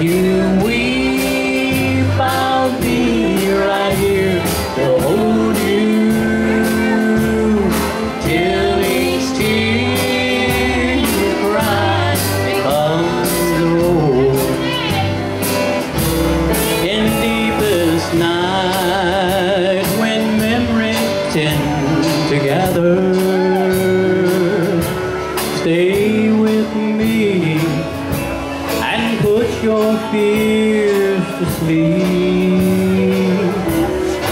You.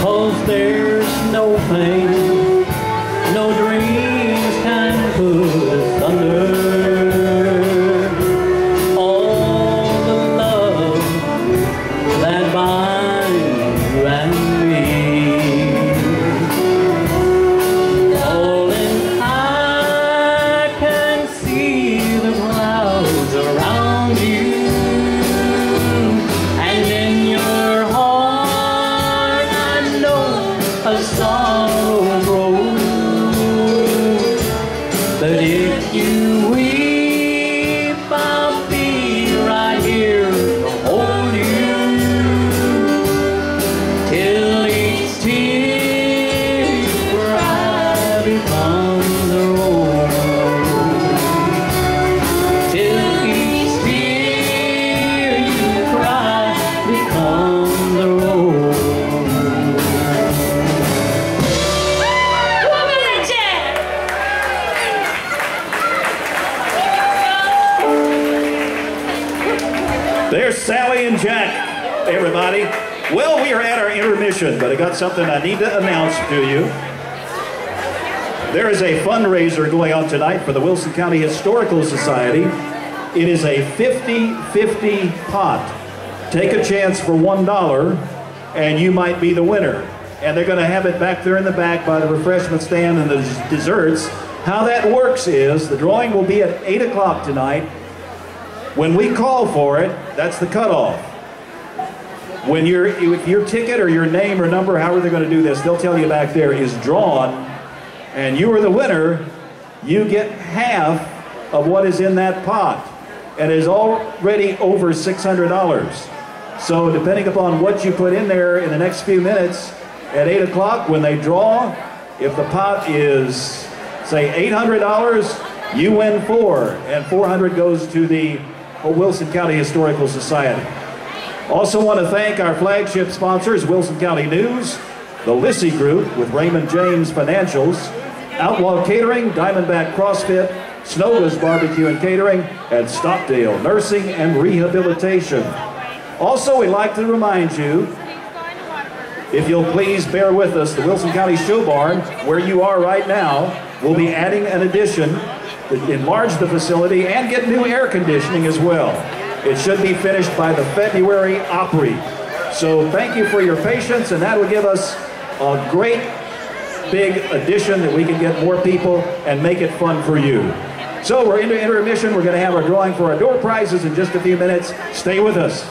Cause there's no pain, no dreams can put us under. Sorrow There's Sally and Jack, everybody. Well, we are at our intermission, but I got something I need to announce to you. There is a fundraiser going on tonight for the Wilson County Historical Society. It is a 50-50 pot. Take a chance for $1 and you might be the winner. And they're going to have it back there in the back by the refreshment stand and the desserts. How that works is the drawing will be at 8 o'clock tonight. When we call for it, that's the cutoff. When your your ticket or your name or number, however they're going to do this, they'll tell you back there is drawn, and you are the winner, you get half of what is in that pot, and is already over six hundred dollars. So depending upon what you put in there in the next few minutes, at eight o'clock when they draw, if the pot is say eight hundred dollars, you win four, and four hundred goes to the Wilson County Historical Society. Also want to thank our flagship sponsors, Wilson County News, the Lissy Group with Raymond James Financials, Outlaw Catering, Diamondback CrossFit, Snoga's Barbecue and Catering, and Stockdale Nursing and Rehabilitation. Also, we'd like to remind you, if you'll please bear with us, the Wilson County Show Barn, where you are right now, will be adding an addition enlarge the facility and get new air conditioning as well. It should be finished by the February Opry. So thank you for your patience, and that will give us a great big addition that we can get more people and make it fun for you. So we're into intermission. We're going to have our drawing for our door prizes in just a few minutes. Stay with us.